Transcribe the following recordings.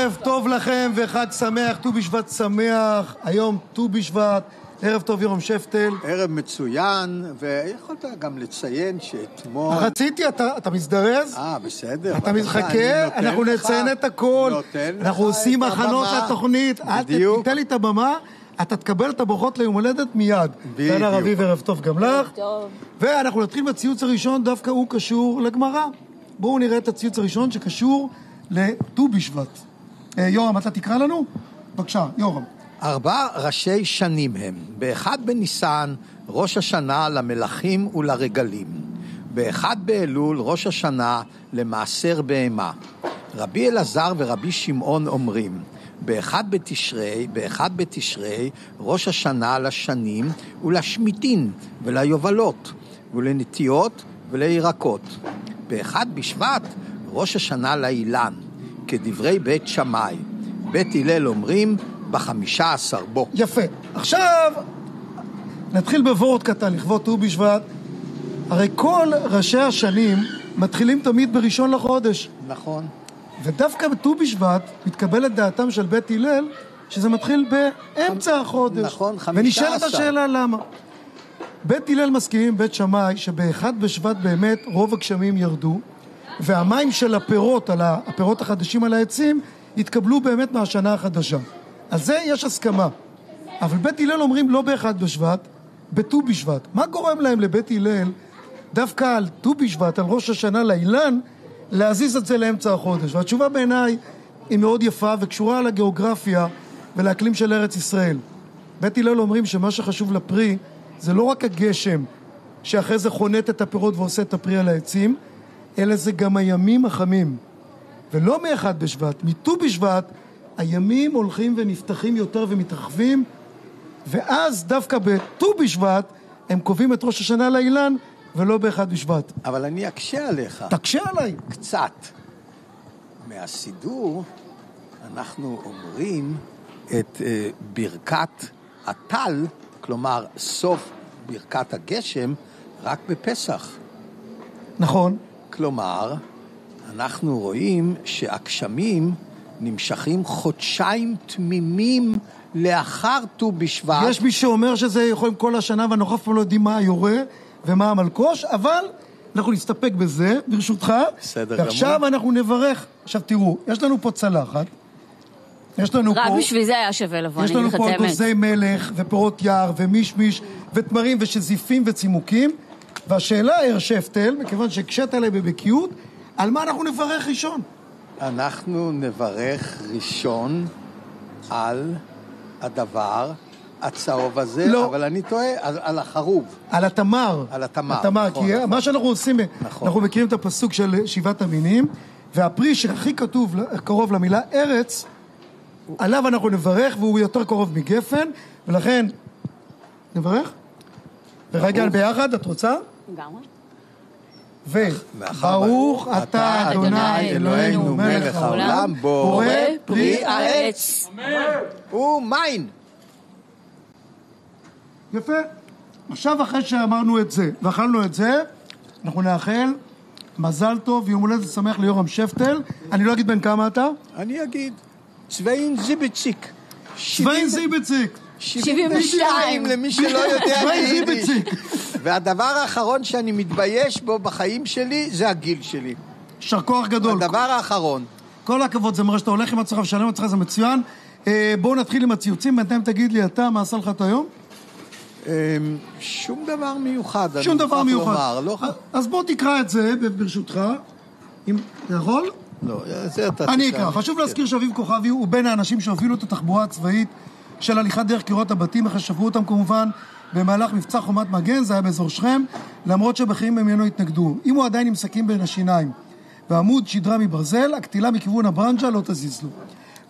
ערב טוב לכם וחג שמח, ט"ו בשבט שמח, היום ט"ו בשבט, ערב טוב יורם שפטל. ערב מצוין, ויכולת גם לציין שאתמול... רציתי, אתה, אתה מזדרז? אה, בסדר. אתה נותן אנחנו נציין את הכל, נותן לך אנחנו עושים את הכנות. לתוכנית, אל בדיוק. תיתן לי את הבמה, אתה תקבל את הברכות ליום הולדת מיד. בדיוק. דנה רביב, ערב טוב גם לך. טוב. ואנחנו נתחיל בציוץ הראשון, דווקא הוא קשור לגמרא. בואו נראה את הציוץ הראשון שקשור לט"ו בשבט. אה, יורם, אתה תקרא לנו? בבקשה, יורם. ארבע ראשי שנים הם, באחד בניסן, ראש השנה למלכים ולרגלים. באחד באלול, ראש השנה למעשר בהמה. רבי אלעזר ורבי שמעון אומרים, באחד בתשרי, באחד בתשרי, ראש השנה לשנים ולשמיטין וליובלות, ולנטיות ולירקות. באחד בשבט, ראש השנה לאילן, כדברי בית שמאי. בית הלל אומרים, בחמישה עשר בו. יפה. עכשיו, נתחיל בוורד קטן לכבוד ט"ו בשבט. הרי כל ראשי השנים מתחילים תמיד בראשון לחודש. נכון. ודווקא בט"ו בשבט מתקבלת דעתם של בית הלל שזה מתחיל באמצע החודש. נכון, חמישה ונשאלת עשר. השאלה למה. בית הלל מסכימים עם בית שמאי שבאחד בשבט באמת רוב הגשמים ירדו והמים של הפירות, על הפירות החדשים על העצים התקבלו באמת מהשנה החדשה. על זה יש הסכמה. אבל בית הלל אומרים לא באחד בשבט, בט"ו בשבט. מה גורם להם לבית הלל דווקא על ט"ו בשבט, על ראש השנה לאילן, להזיז את זה לאמצע החודש? והתשובה בעיניי היא מאוד יפה וקשורה לגיאוגרפיה ולאקלים של ארץ ישראל. בית הלל אומרים שמה שחשוב לפרי זה לא רק הגשם שאחרי זה חונט את הפירות ועושה את הפרי על העצים, אלא זה גם הימים החמים. ולא מאחד בשבט, מט"ו בשבט, הימים הולכים ונפתחים יותר ומתרחבים, ואז דווקא בט"ו בשבט הם קובעים את ראש השנה לאילן ולא באחד בשבט. אבל אני אקשה עליך תקשה עליי. קצת. מהסידור אנחנו אומרים את אה, ברכת הטל, כלומר סוף ברכת הגשם, רק בפסח. נכון. כלומר, אנחנו רואים שהגשמים נמשכים חודשיים תמימים לאחר ט"ו בשבט. יש מי שאומר שזה יכול עם כל השנה ואנחנו אף פעם לא יודעים מה היורה ומה המלקוש, אבל אנחנו נסתפק בזה, ברשותך. בסדר גמור. ועכשיו אנחנו נברך. עכשיו תראו, יש לנו פה צלחת, יש לנו רק פה... בשביל זה היה שווה לבוא, יש אני לנו אגיד לך פה את האמת. אגוזי מלך ופירות יער ומישמיש ותמרים ושזיפים וצימוקים והשאלה, הרשפטל, מכיוון שהקשית עליי בבקיאות, על מה אנחנו נברך ראשון? אנחנו נברך ראשון על הדבר הצהוב הזה, לא. אבל אני טועה, על, על החרוב. על התמר. על התמר, התמר, נכון, כי נכון. מה שאנחנו עושים, נכון. אנחנו מכירים את הפסוק של שבעת המינים, והפרי שהכי כתוב, קרוב למילה ארץ, עליו אנחנו נברך, והוא יותר קרוב מגפן, ולכן, נברך? ורגע ביחד, את רוצה? לגמרי. וברוך אתה אדוני אלוהינו מלך העולם בורא פרי העץ. ומיין. יפה. עכשיו אחרי שאמרנו את זה ואכלנו את זה, אנחנו נאחל מזל טוב ויום הולדת שמח ליורם שפטל. אני לא אגיד בן כמה אתה. אני אגיד, צוויין זיבציק. צוויין זיבציק. 72 למי שלא יודע ביידיש. והדבר האחרון שאני מתבייש בו בחיים שלי זה הגיל שלי. יישר כוח גדול. הדבר האחרון. כל הכבוד, זה מראה שאתה הולך עם עצמך ושלם עצמך, זה מצוין. אה, בואו נתחיל עם הציוצים, בינתיים תגיד לי אתה, מה עשה לך את היום? אמ, שום דבר מיוחד, שום אני דבר מיוחד. לומר. לא, אז בוא תקרא את זה, ברשותך. אם אתה יכול? לא, זה אתה אני תקרא. אקרא. חשוב להזכיר שאביב כוכבי הוא בין האנשים שהובילו את התחבורה הצבאית של הליכת דרך קירות הבתים, אחרי ששברו אותם כמובן במהלך מבצע חומת מגן, זה היה באזור שכם, למרות שבכירים ממנו התנגדו. אם הוא עדיין עם סכין בין השיניים ועמוד שדרה מברזל, הקטילה מכיוון הברנז'ה לא תזיז לו.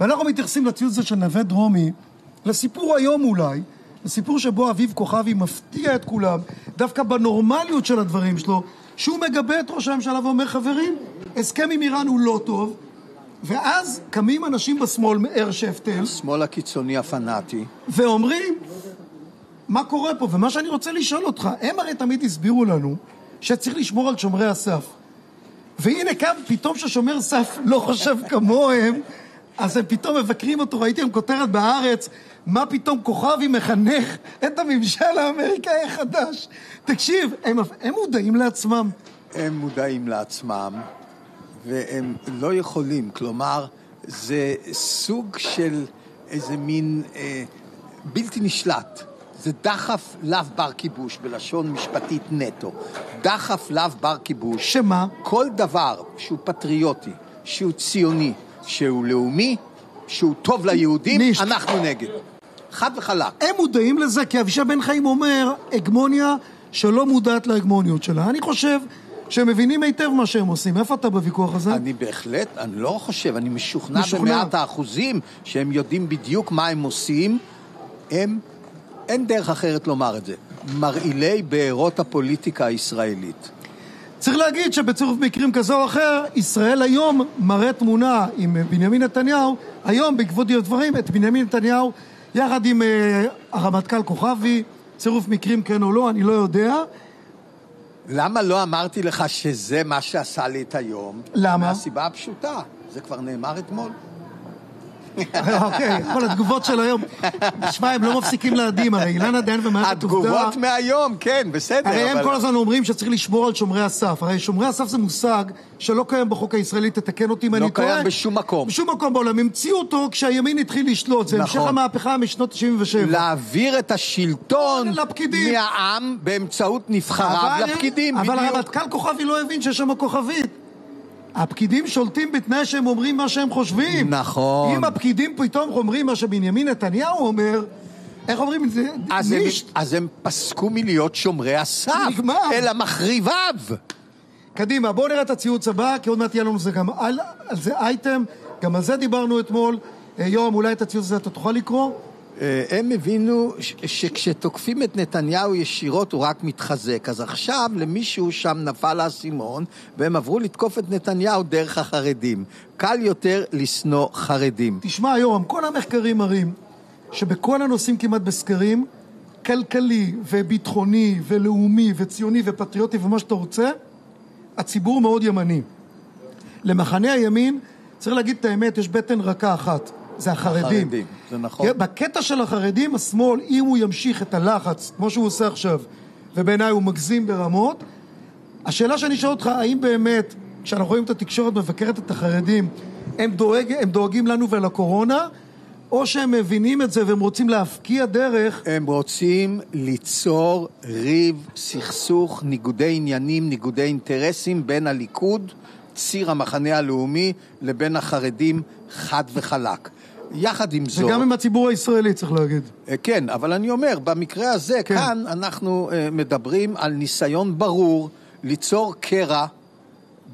ואנחנו מתייחסים לציוץ הזה של נווה דרומי, לסיפור היום אולי, לסיפור שבו אביב כוכבי מפתיע את כולם, דווקא בנורמליות של הדברים שלו, שהוא מגבה את ראש הממשלה ואומר, חברים, הסכם עם איראן הוא לא טוב, ואז קמים אנשים בשמאל, מאר שפטל, שמאל הקיצוני הפנאטי. ואומרים, מה קורה פה? ומה שאני רוצה לשאול אותך, הם הרי תמיד הסבירו לנו שצריך לשמור על שומרי הסף. והנה כאן, פתאום ששומר סף לא חושב כמוהם, אז הם פתאום מבקרים אותו, ראיתי היום כותרת בהארץ, מה פתאום כוכבי מחנך את הממשל האמריקאי החדש. תקשיב, הם, הם מודעים לעצמם. הם מודעים לעצמם, והם לא יכולים, כלומר, זה סוג של איזה מין אה, בלתי נשלט. זה דחף לאו בר כיבוש, בלשון משפטית נטו. דחף לאו בר כיבוש. שמה? כל דבר שהוא פטריוטי, שהוא ציוני, שהוא לאומי, שהוא טוב ליהודים, נישט. אנחנו נגד. חד וחלק. הם מודעים לזה, כי אבישי בן חיים אומר, הגמוניה שלא מודעת להגמוניות שלה. אני חושב שהם מבינים היטב מה שהם עושים. איפה אתה בוויכוח הזה? אני בהחלט, אני לא חושב, אני משוכנע, משוכנע. במאת האחוזים שהם יודעים בדיוק מה הם עושים. הם, אין דרך אחרת לומר את זה, מרעילי בארות הפוליטיקה הישראלית. צריך להגיד שבצירוף מקרים כזה או אחר, ישראל היום מראה תמונה עם בנימין נתניהו, היום בעקבות הדברים, את בנימין נתניהו יחד עם אה, הרמטכ"ל כוכבי, צירוף מקרים כן או לא, אני לא יודע. למה לא אמרתי לך שזה מה שעשה לי את היום? למה? מהסיבה הפשוטה, זה כבר נאמר אתמול. אוקיי, כל התגובות של היום. שמע, הם לא מפסיקים להדהים, הרי אילנה דיין ומערכת עובדה... התגובות מהיום, כן, בסדר. הרי הם אבל- כל הזמן אומרים שצריך לשמור על שומרי הסף. הרי שומרי הסף זה מושג שלא קיים בחוק הישראלי, תתקן אותי אם אני לא טועה. קיים בשום מקום. בשום מקום בעולם. המציאו אותו כשהימין התחיל לשלוט. זה המשך נכון. המהפכה משנות 97. להעביר את השלטון. מהעם באמצעות נבחריו אבל- לפקידים, אבל בדיוק. הרמטכ"ל כוכבי לא הבין שיש שם כוכבית. הפקידים שולטים בתנאי שהם אומרים מה שהם חושבים. נכון. אם הפקידים פתאום אומרים מה שבנימין נתניהו אומר, איך אומרים את זה? אז הם. אז הם פסקו מלהיות שומרי הסף, נגמר. אלא מחריביו. קדימה, בואו נראה את הציוץ הבא, כי עוד מעט יהיה לנו זה גם על, על זה אייטם, גם על זה דיברנו אתמול. אה, יורם, אולי את הציוץ הזה אתה תוכל לקרוא? אה, הם הבינו שכשתוקפים את נתניהו ישירות הוא רק מתחזק. אז עכשיו למישהו שם נפל האסימון, והם עברו לתקוף את נתניהו דרך החרדים. קל יותר לשנוא חרדים. תשמע, יורם, כל המחקרים מראים שבכל הנושאים כמעט בסקרים, כלכלי וביטחוני ולאומי וציוני ופטריוטי ומה שאתה רוצה, הציבור מאוד ימני. למחנה הימין, צריך להגיד את האמת, יש בטן רכה אחת, זה החרדים. חרדים, זה נכון. כן, בקטע של החרדים, השמאל, אם הוא ימשיך את הלחץ, כמו שהוא עושה עכשיו, ובעיניי הוא מגזים ברמות, השאלה שאני שואל אותך, האם באמת, כשאנחנו רואים את התקשורת מבקרת את החרדים, הם, דואג, הם דואגים לנו ולקורונה, או שהם מבינים את זה והם רוצים להפקיע דרך הם רוצים ליצור ריב, סכסוך, ניגודי עניינים, ניגודי אינטרסים בין הליכוד, ציר המחנה הלאומי, לבין החרדים חד וחלק. יחד עם זאת... וגם עם הציבור הישראלי, צריך להגיד. אה, כן, אבל אני אומר, במקרה הזה, כן. כאן אנחנו אה, מדברים על ניסיון ברור ליצור קרע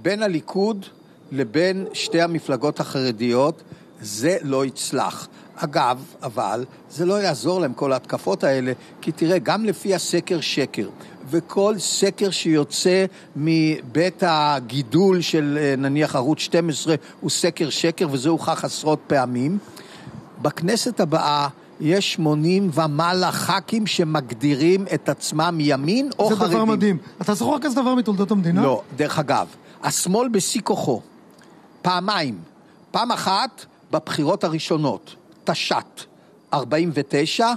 בין הליכוד לבין שתי המפלגות החרדיות. זה לא יצלח. אגב, אבל, זה לא יעזור להם כל ההתקפות האלה, כי תראה, גם לפי הסקר שקר, וכל סקר שיוצא מבית הגידול של אה, נניח ערוץ 12 הוא סקר שקר, וזה הוכח עשרות פעמים, בכנסת הבאה יש 80 ומעלה ח"כים שמגדירים את עצמם ימין או זה חרדים. דבר מדהים. אתה זוכר כזה דבר מתולדות המדינה? לא, דרך אגב, השמאל בשיא כוחו, פעמיים. פעם אחת בבחירות הראשונות, תש"ט 49,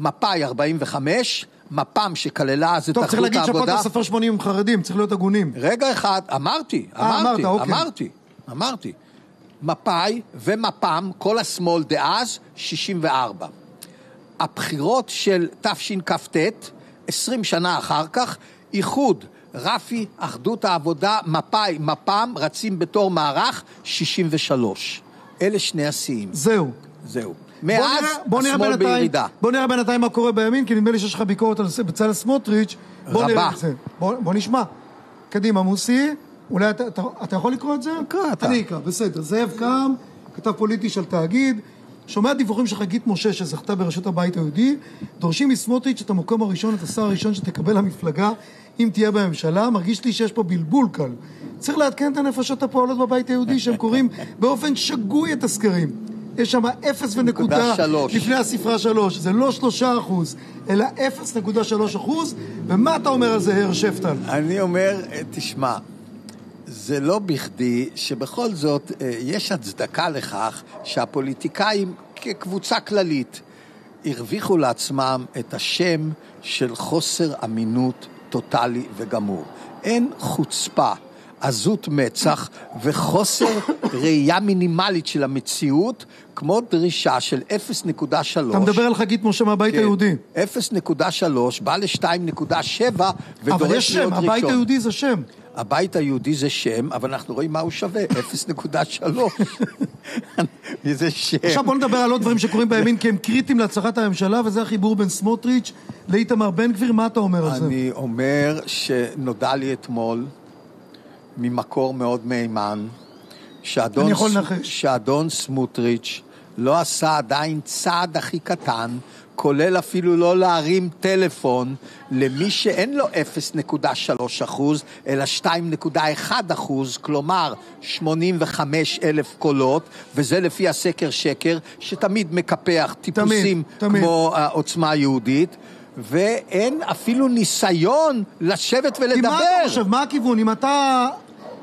מפא"י 45, מפ"ם שכללה אז את טוב, צריך אחדות להגיד שפה העבודה. אתה סופר 80 עם חרדים, צריך להיות הגונים. רגע אחד, אמרתי, אה, אמרתי, אמרת, אוקיי. אמרתי, אמרתי. מפא"י ומפ"ם, כל השמאל דאז, 64. הבחירות של תשכ"ט, 20 שנה אחר כך, איחוד רפי, אחדות העבודה, מפא"י, מפ"ם, רצים בתור מערך, 63. אלה שני השיאים. זהו. זהו. בוא מאז, נראה- בוא נראה השמאל בינתיים- בירידה. בוא נראה בינתיים מה קורה בימין, כי נדמה לי שיש לך ביקורת על בצלאל סמוטריץ'. בוא רבה. נראה את זה. בוא בוא נשמע. קדימה, מוסי, אולי אתה- אתה אתה יכול לקרוא את זה? קרא אתה. אני אקרא, בסדר. זאב קם, כתב פוליטי של תאגיד. שומע דיווחים של חגית משה שזכתה בראשות הבית היהודי, דורשים מסמוטריץ' את המקום הראשון, את השר הראשון שתקבל המפלגה אם תהיה בממשלה, מרגיש לי שיש פה בלבול קל. צריך לעדכן את הנפשות הפועלות בבית היהודי שהם קוראים באופן שגוי את הסקרים. יש שם אפס ונקודה. לפני הספרה שלוש, זה לא שלושה אחוז, אלא אפס נקודה שלוש אחוז, ומה אתה אומר על זה, הר שפטל? אני אומר, תשמע, זה לא בכדי שבכל זאת אה, יש הצדקה לכך שהפוליטיקאים כקבוצה כללית הרוויחו לעצמם את השם של חוסר אמינות טוטאלי וגמור. אין חוצפה, עזות מצח וחוסר ראייה מינימלית של המציאות כמו דרישה של 0.3. אתה מדבר על חגית משה מהבית כן, היהודי. 0.3 בא ל-2.7 ודורש אבל יש להיות שם, ראשון. הבית היהודי זה שם. הבית היהודי זה שם, אבל אנחנו רואים מה הוא שווה, 0.3. זה שם. עכשיו בוא נדבר על עוד דברים שקורים בימין כי הם קריטיים להצלחת הממשלה וזה החיבור בין סמוטריץ' לאיתמר בן גביר, מה אתה אומר על זה? אני אומר שנודע לי אתמול ממקור מאוד מהימן, שאדון, ס-. שאדון סמוטריץ' לא עשה עדיין צעד הכי קטן, כולל אפילו לא להרים טלפון למי שאין לו 0.3 אחוז, אלא 2.1 אחוז, כלומר 85 אלף קולות, וזה לפי הסקר שקר, שתמיד מקפח טיפוסים תמיד. כמו העוצמה היהודית. ואין אפילו ניסיון לשבת כי ולדבר. מה אתה חושב, מה הכיוון? אם אתה,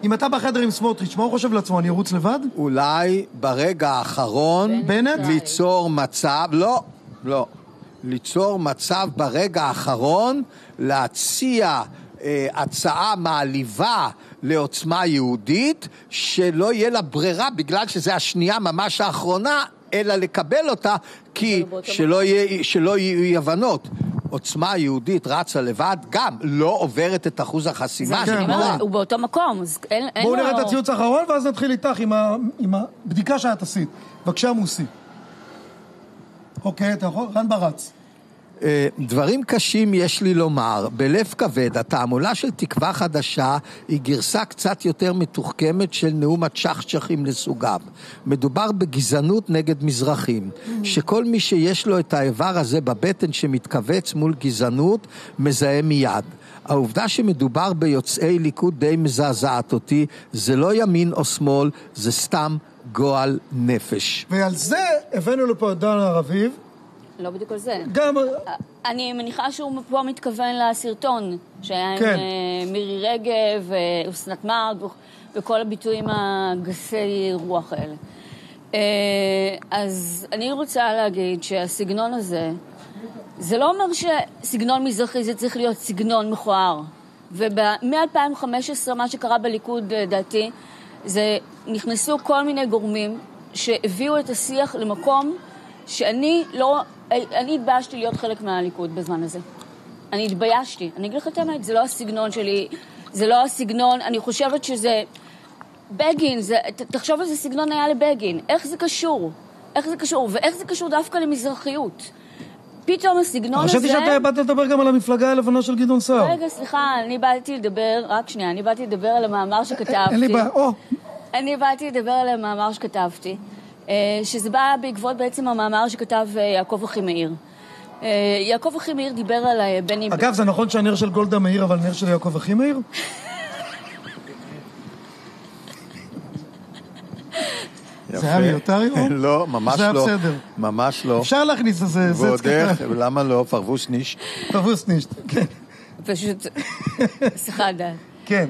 אם אתה בחדר עם סמוטריץ', מה הוא חושב לעצמו, אני ארוץ לבד? אולי ברגע האחרון בנט? ליצור מצב, לא, לא, ליצור מצב ברגע האחרון להציע אה, הצעה מעליבה לעוצמה יהודית שלא יהיה לה ברירה בגלל שזו השנייה ממש האחרונה אלא לקבל אותה כי באותו שלא, יהיה, שלא יהיו אי הבנות. עוצמה יהודית רצה לבד, גם לא עוברת את אחוז החסימה. כן, אני ברור. אומרת, הוא באותו מקום, אז אין אין לו... בואו נראה את הציוץ האחרון ואז נתחיל איתך עם, ה, עם הבדיקה שאת עשית. בבקשה מוסי. אוקיי, אתה יכול? רן ברץ. אה, דברים קשים יש לי לומר. בלב כבד, התעמולה של תקווה חדשה היא גרסה קצת יותר מתוחכמת של נאום הצ'חצ'חים לסוגיו. מדובר בגזענות נגד מזרחים, שכל מי שיש לו את האיבר הזה בבטן שמתכווץ מול גזענות, מזהה מיד. העובדה שמדובר ביוצאי ליכוד די מזעזעת אותי, זה לא ימין או שמאל, זה סתם גועל נפש. ועל זה הבאנו לפה את דן רביב. לא בדיוק על זה. גם... אני מניחה שהוא פה מתכוון לסרטון שהיה כן. עם אה, מירי רגב, אה, אסנת מארק וכל הביטויים הגסי רוח האלה. אה, אז אני רוצה להגיד שהסגנון הזה, זה לא אומר שסגנון מזרחי זה צריך להיות סגנון מכוער. ומ-2015 מה שקרה בליכוד, דעתי, זה נכנסו כל מיני גורמים שהביאו את השיח למקום שאני לא, אני התביישתי להיות חלק מהליכוד בזמן הזה. אני התביישתי. אני אגיד לך את האמת, זה לא הסגנון שלי, זה לא הסגנון, אני חושבת שזה... בגין, זה, ת- תחשוב איזה סגנון היה לבגין, איך זה קשור? איך זה קשור? ואיך זה קשור דווקא למזרחיות? פתאום הסגנון הזה... חשבתי שאתה באת לדבר גם על המפלגה הלבנה של גדעון סער. רגע, סליחה, אני באתי לדבר, רק שנייה, אני באתי לדבר על המאמר שכתבתי. אין לי בעיה. או, אני באתי לדבר על המאמר שכתבתי, שזה בא בעקבות בעצם המאמר שכתב אה, יעקב אחימאיר. אה, יעקב אחימאיר דיבר על אה, בני... אגב, זה נכון שהנר של גולדה מאיר, אבל נר של יעקב אחימאיר? זה היה מיותר היום? לא, ממש זה היה לא. בסדר. ממש לא. אפשר להכניס איזה ועוד איך. למה לא? פרבושניש. פרבוסנישט, כן. פשוט... סליחה, דעת. כן.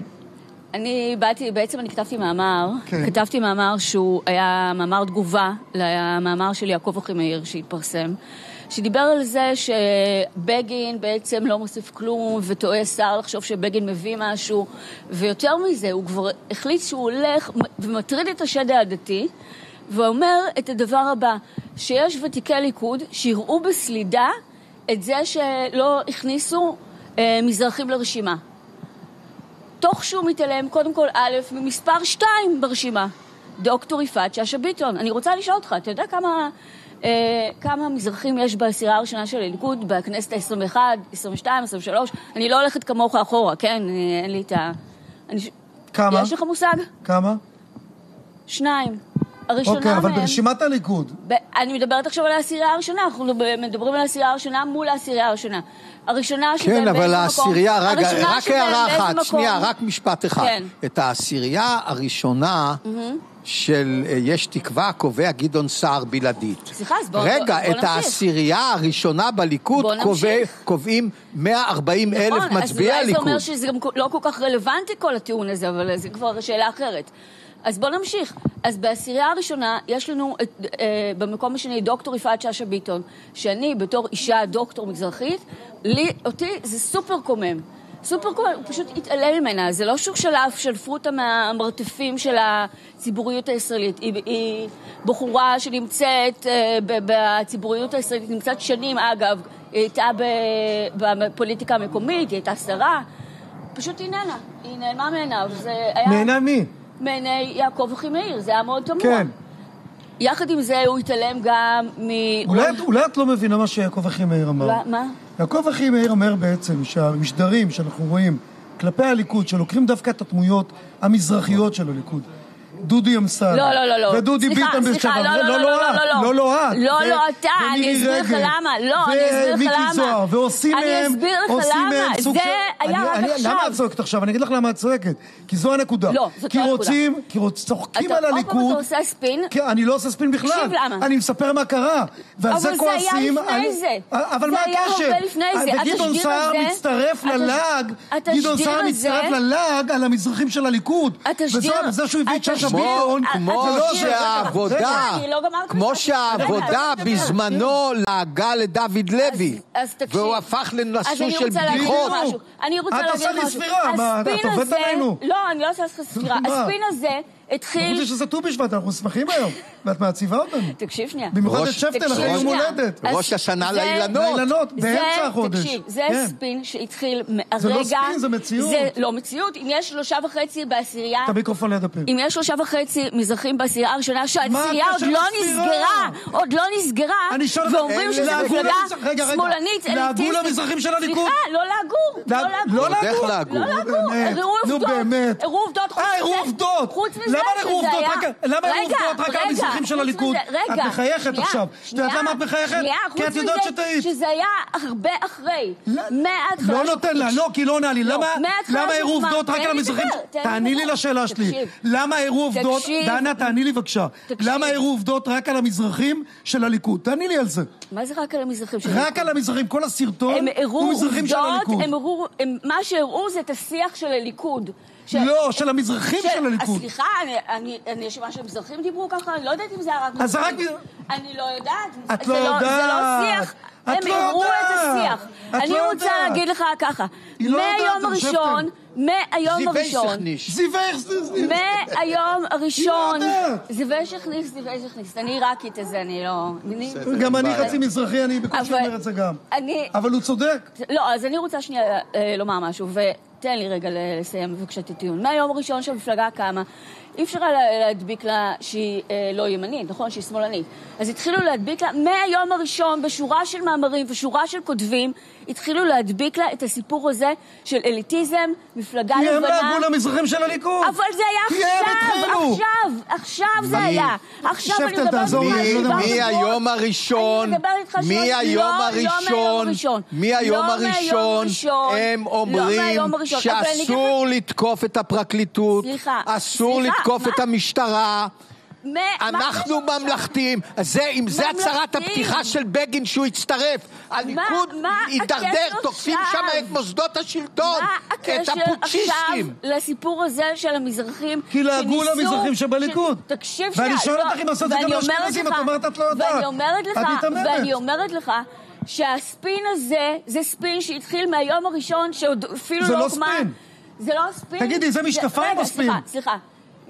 אני באתי, בעצם אני כתבתי מאמר, כן. כתבתי מאמר שהוא היה מאמר תגובה למאמר של יעקב אחימאיר שהתפרסם, שדיבר על זה שבגין בעצם לא מוסיף כלום וטועה שר לחשוב שבגין מביא משהו, ויותר מזה, הוא כבר החליט שהוא הולך ומטריד את השד העדתי, ואומר את הדבר הבא, שיש ותיקי ליכוד שיראו בסלידה את זה שלא הכניסו אה, מזרחים לרשימה. תוך שהוא מתעלם, קודם כל, א', ממספר שתיים ברשימה, דוקטור יפעת שאשא ביטון. אני רוצה לשאול אותך, אתה יודע כמה, אה, כמה מזרחים יש בעשירה הראשונה של הליכוד, בכנסת ה-21, 22, 23? אני לא הולכת כמוך אחורה, כן? אה, אין לי את ה... אני... כמה? יש לך מושג? כמה? שניים. הראשונה אוקיי, אבל מהם- ברשימת הליכוד. ב- אני מדברת עכשיו על העשירייה הראשונה, אנחנו מדברים על העשירייה הראשונה מול העשירייה הראשונה. הראשונה כן, שבהם אבל באיזה העשירייה, רגע, רק הערה אחת, מקום- שנייה, רק משפט אחד. כן. את העשירייה הראשונה של אה, יש תקווה קובע גדעון סער בלעדית. סליחה, אז בוא- רגע, בוא את נמשיך. העשירייה הראשונה בליכוד קובע- נמשיך. קובעים 140 אלף נכון, מצביעי אז אולי זה אומר הליכוד. שזה גם לא כל כך רלוונטי כל הטיעון הזה, אבל זה כבר שאלה אחרת. אז בואו נמשיך. אז בעשירייה הראשונה יש לנו את, אה, במקום השני דוקטור יפעת שאשא ביטון, שאני בתור אישה דוקטור מזרחית, לי, אותי זה סופר קומם. סופר קומם, הוא פשוט התעלם ממנה, זה לא שהוא שלף, שלפו אותה מהמרתפים של הציבוריות הישראלית. היא, היא בחורה שנמצאת אה, בציבוריות הישראלית, נמצאת שנים אגב, היא הייתה בפוליטיקה המקומית, היא הייתה שרה, פשוט היא איננה, היא נעלמה מעיניו. מעיני מי? מעיני יעקב אחימאיר, זה היה מאוד תמוה. כן. יחד עם זה הוא התעלם גם מ... אולי אולי את לא מבינה מה שיעקב אחימאיר אמר. לא, מה? יעקב אחימאיר אומר בעצם שהמשדרים שאנחנו רואים כלפי הליכוד, שלוקחים דווקא את הדמויות המזרחיות של הליכוד, דודי אמסלם, לא, לא, לא, לא. ודודי סליחה, בשעבר, לא, לא, לא, לא, לא, לא. לא, לא את, לא, לא אתה, אני אסביר לך למה. לא, אני אסביר לך ומיקי למה. זוהר, ועושים מהם, עושים. מהם סוג זה של... היה אני- רק עכשיו. למה את צועקת עכשיו? אני אגיד לך למה את צועקת, כי זו הנקודה. לא, זאת כי לא הנקודה. רוצים, כי צוחקים על עוד פעם הליכוד. אתה עושה ספין. כן, אני לא עושה ספין בכלל. תקשיב למה. אני מספר מה קרה. ועל אבל זה זה כועסים. היה לפני זה. אבל זה מה היה הקשר? הרבה לפני זה. וגדעון סער מצטרף ללעג, גדעון סער מצטרף ללעג על המזרחים של הליכוד. התשדיר- וזה- שהוא הביא את שאשא. כמו לא- התשדיר- שהעבודה, לא כמו בכלל. שהעבודה בזמנו לעגה לדוד לוי. והוא הפך לנשוא אני של רוצה להגיד לך בדיחות. משהו. אני רוצה את להגיד עושה לך לי משהו. ספירה, מה, את עובדת עלינו? לא, אני לא עושה לך ספירה. הספין הזה התחיל... חושבים שזה ט"ו בשבט, אנחנו שמחים היום. ואת מעציבה אותנו. תקשיב שנייה. במיוחד את שפטל אחרי יום. הולדת. ראש השנה זה- לאילנות. לאילנות, באמצע זה- החודש. תקשיב, זה כן. ספין שהתחיל מהרגע... זה לא ספין, זה מציאות. זה לא מציאות. אם יש שלושה וחצי בעשירייה... את המיקרופון ליד הפה. אם יש שלושה וחצי מזרחים בעשירייה הראשונה, שהעשירייה עוד לא? נסגרה, עוד לא נסגרה, ואומרים שזו לעגו מפלגה. שמאלנית, לעגו אליטיסטית. למזרחים של הליכוד? סליחה, לא לעגו, לא לא- לעגו. לא איך לעגו? לעגו? לא נו, לעגו, באמת. הראו נו עובדות, באמת. הראו עובדות, חוץ אה, הראו מזה- עובדות. חוץ מזה למה הראו עובדות רק- עובדות על המזרחים של הליכוד? רגע, את מחייכת עכשיו. את יודעת למה את מחייכת? כי את יודעת שטעית. שזה היה הרבה אחרי, לא- מההתחלה לא נותן לה. לא, כי לא עונה לי. לא, למה הראו? עובדות רק על המזרחים? תעני לי. לשאלה שלי. למה הראו עובדות. דנה, תעני לי בבקשה. למה הראו עובדות רק על המזרחים של הליכוד? תעני לי על זה. מה זה רק על המזרחים של רק על המזרחים, כל הסרטון הוא מזרחים של עובדות, הליכוד. הם הראו, הם- מה שהראו זה את השיח של הליכוד. ש- לא, של המזרחים של הליכוד. סליחה, אני- אני אני אשמה שהמזרחים דיברו ככה? אני לא יודעת אם זה היה רק אז זה רק מזרחים. אני לא יודעת. את זה לא זה לא יודעת. שיח. את הם לא הראו את. השיח. את אני לא רוצה. להגיד לך ככה. היא לא יודעת, מהיום זה הראשון, מהיום זיווי הראשון. זיווך, זיווך. מהיום הראשון, לא. זיווי שכניס, זיווי שכניס. אני עיראקית את זה, אני לא... גם אני. חצי מזרחי, אני בקושי אומר את זה גם. אני... אבל הוא צודק. לא, אז אני רוצה שנייה אה, לומר משהו, ותן לי רגע לסיים בבקשה את הטיעון. מהיום הראשון שהמפלגה קמה, אי אפשר היה להדביק לה שהיא אה, לא ימנית, נכון? שהיא שמאלנית. אז התחילו להדביק לה, מהיום הראשון, בשורה של מאמרים ושורה של כותבים, התחילו להדביק לה את הסיפור הזה של אליטיזם, מפלגה כי הם לבנה. לעגו למזרחים של הליכוד. אבל זה היה עכשיו. עכשיו, עכשיו זה היה. עכשיו אני מדברת איתך על אני לא. שבועות. מהיום הראשון, אני מדברת איתך שלוש- מהיום לא, לא מהיום הראשון. מהיום לא הראשון. הם לא אומרים שאסור לתקוף את הפרקליטות, סליחה, אסור לתקוף? את המשטרה. מה- מה אנחנו? ממלכתיים. זה, אם זה. הצהרת הפתיחה של בגין שהוא הצטרף, הליכוד מה הידרדר, תוקפים? שם את מוסדות השלטון, מה את הקשר עכשיו הפוצ'יסטים. לסיפור הזה של המזרחים כי לעגו למזרחים שבליכוד. תקשיב ואני שנייה, שואל לא, אותך אם עשו את זה גם ואני לאשכנזים, אומרת את לך- אומרת את לא יודעת. ואני אומרת לך. ואני אומרת לך, שהספין הזה, זה ספין שהתחיל מהיום הראשון, שעוד אפילו זה לא לא הוקמה. ספין. זה לא ספין. תגידי, זה משקפיים רגע, או ספין? סליחה, סליחה.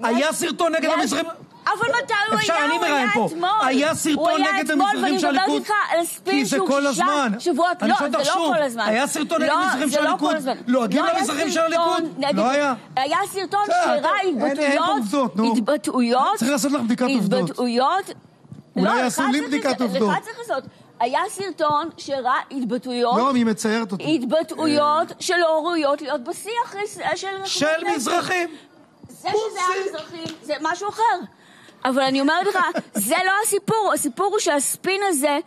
היה סרטון נגד המזרחים? אבל מתי הוא היה? אני הוא מראיין היה פה. אתמול. היה הוא סרטון היה נגד אתמול, המזרחים של ואני הליכוד? מדברת איתך על ספין זה שהוא שישה. שבועות. לא, זה לא כל הזמן. היה סרטון נגד לא, המזרחים זה של לא הליכוד? הזמן. לועגים לא היה למזרחים של הליכוד? לא היה. היה סרטון שהראה התבטאויות. התבטאויות, צריך לעשות לך בדיקת עובדות. התבטאויות, אולי לא, יעשו לי בדיקת עובדות. לך צריך לעשות. היה סרטון שהראה התבטאויות, לא, היא מציירת אותי. התבטאויות שלא ראויות להיות בשיח של של מזרחים. זה שזה היה מזרחים, זה משהו אחר. אבל אני אומרת לך, זה לא הסיפור, הסיפור הוא שהספין הזה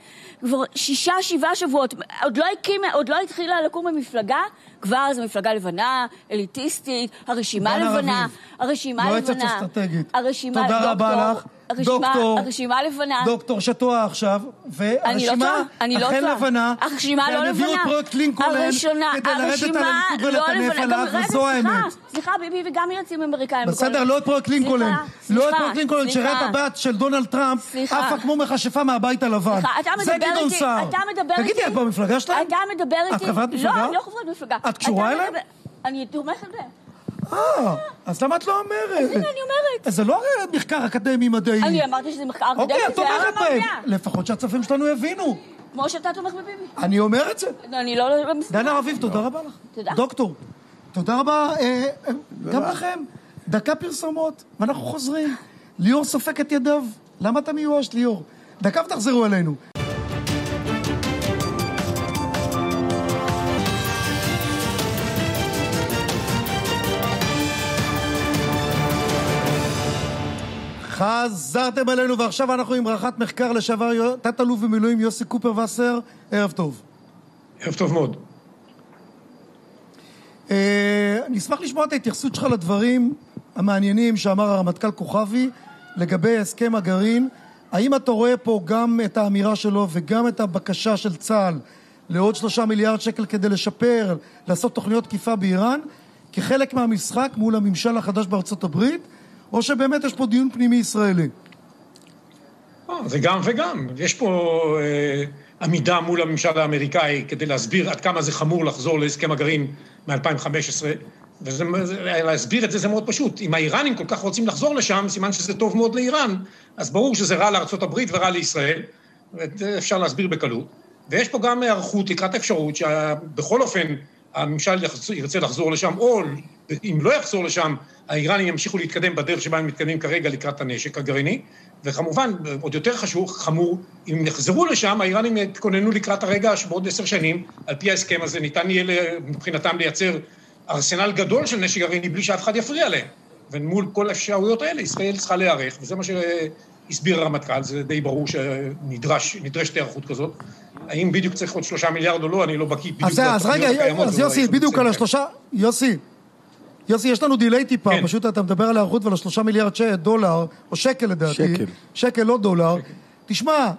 כבר שישה, שבעה שבועות, עוד לא הקימה, עוד לא התחילה לקום במפלגה, כבר זו מפלגה לבנה, אליטיסטית, הרשימה לבנה, רביב, הרשימה יועצת לבנה, אסטרטגית. הרשימה, תודה רבה דוקטור, לך. הרשימה, דוקטור. הרשימה לבנה, דוקטור שטועה עכשיו, לא והרשימה אני לא אכן טועה. לבנה, הרשימה לא והם הביאו את לבנה. פרויקט לינקולן הראשונה, כדי לרדת על הליכוד לא ולטנף לבנה. עליו, וזו האמת. סליחה, ביבי וגם יועצים אמריקאים. בסדר, לא את פרויקט לינקולן. לא את פרויקט לינקולן. שראה את הבת של דונלד טראמפ. עפה כמו מכשפה מהבית הלבן. סליחה, אתה מדבר גדעון סער. אתה מדבר איתי... תגידי, את במפלגה שלהם? אתה מדבר איתי... את חברת מפלגה? לא, אני לא חברת מפלגה. את קשורה אליהם? אני תומכת בהם. אה, אז למה את לא אומרת? הנה, אני אומרת. זה לא מחקר אקדמי מדעי. אני אמרתי שזה מחקר אקדמי, אוקיי, את תומכת בהם. במאמר. לפחות שהצופים שלנו יבינו. כמו שאתה תומך בביבי. אני אומר את זה. אני לא... לא מסכימה. דנה רביב, תודה רבה לך. תודה. דוקטור, תודה רבה אה, אה, גם לכם. דקה פרסומות, ואנחנו חוזרים. ליאור סופק את ידיו. למה אתה מיואש, ליאור? דקה ותחזרו אלינו. חזרתם אלינו, ועכשיו אנחנו עם רח"ט מחקר לשעבר, תת-אלוף במילואים יוסי קופר וסר. ערב טוב. ערב טוב מאוד. אה, אני אשמח לשמוע את ההתייחסות שלך לדברים המעניינים שאמר הרמטכ"ל כוכבי לגבי הסכם הגרעין. האם אתה רואה פה גם את האמירה שלו וגם את הבקשה של צה"ל לעוד שלושה מיליארד שקל כדי לשפר, לעשות תוכניות תקיפה באיראן, כחלק מהמשחק מול הממשל החדש בארצות הברית, או שבאמת יש פה דיון פנימי ישראלי? אה, זה גם וגם. יש פה אה, עמידה מול הממשל האמריקאי כדי להסביר עד כמה זה חמור לחזור להסכם הגרעין מ-2015, ולהסביר את זה זה מאוד פשוט. אם האיראנים כל כך רוצים לחזור לשם, סימן שזה טוב מאוד לאיראן, אז ברור שזה רע הברית ורע לישראל, ואת זה אפשר להסביר בקלות. ויש פה גם היערכות לקראת האפשרות שבכל אופן הממשל ירצה לחזור לשם, או אם לא יחזור לשם, האיראנים ימשיכו להתקדם בדרך שבה הם מתקדמים כרגע לקראת הנשק הגרעיני, וכמובן, עוד יותר חשוב, חמור, אם יחזרו לשם, האיראנים יתכוננו לקראת הרגע שבעוד עשר שנים, על פי ההסכם הזה, ניתן יהיה מבחינתם לייצר ארסנל גדול של נשק גרעיני בלי שאף אחד יפריע להם. ומול כל האפשרויות האלה, ישראל צריכה להיערך, וזה מה שהסביר הרמטכ"ל, זה די ברור שנדרשת היערכות כזאת. האם בדיוק צריך עוד שלושה מיליארד או לא, אני לא בקיא בדיוק אז, אז רגע, אז לא יוסי, יש בדיוק על. השלושה... יוסי, יוסי, יש לנו דיליי טיפה, כן. פשוט אתה מדבר על היערכות ועל השלושה מיליארד ש- דולר, או שקל לדעתי. שקל. שקל, לא דולר. תשמע,